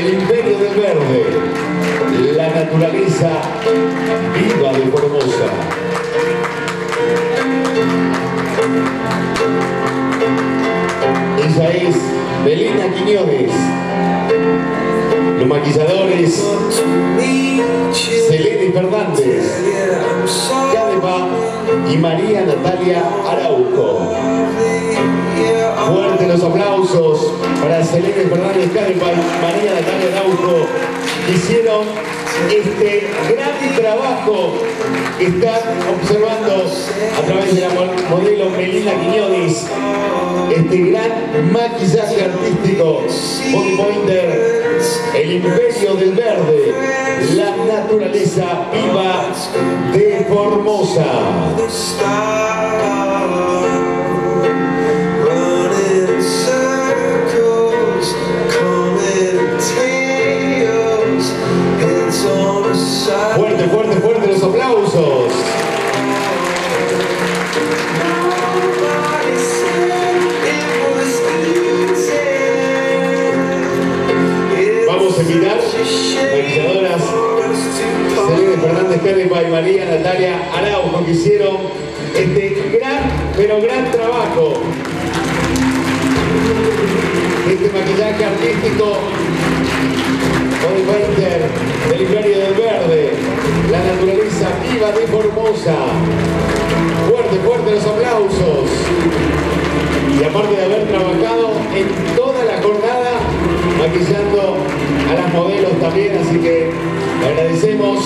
el imperio del verde, la naturaleza viva de Formosa. Ella es Belina Quiñones, los maquilladores Selene Fernández, Cadeva y María Natalia Arauco. Los aplausos para Selene Fernández y María Natalia que hicieron este gran trabajo que están observando a través de la modelo Melina Quiñones, este gran maquillaje artístico, Body Pointer, el imperio del verde, la naturaleza viva de Formosa. Fuerte, fuerte, fuerte los aplausos. Vamos a invitar maquilladoras Selene Fernández Cádiz y María Natalia Araujo que hicieron este gran, pero gran trabajo. Este maquillaje artístico Body Painter del Imperio del Verde, la naturaleza viva de Formosa. Fuerte, fuerte los aplausos. Y aparte de haber trabajado en toda la jornada, maquillando a las modelos también, así que agradecemos.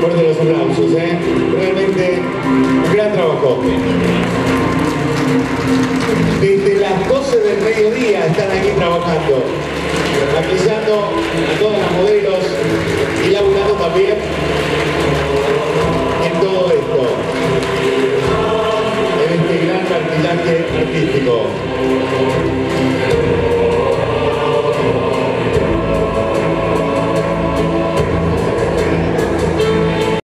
Fuerte los aplausos, ¿eh? Realmente un gran trabajo. Desde las 12 del mediodía están aquí apreciando a todos los modelos y laburando también en todo esto, en este gran artillaje artístico.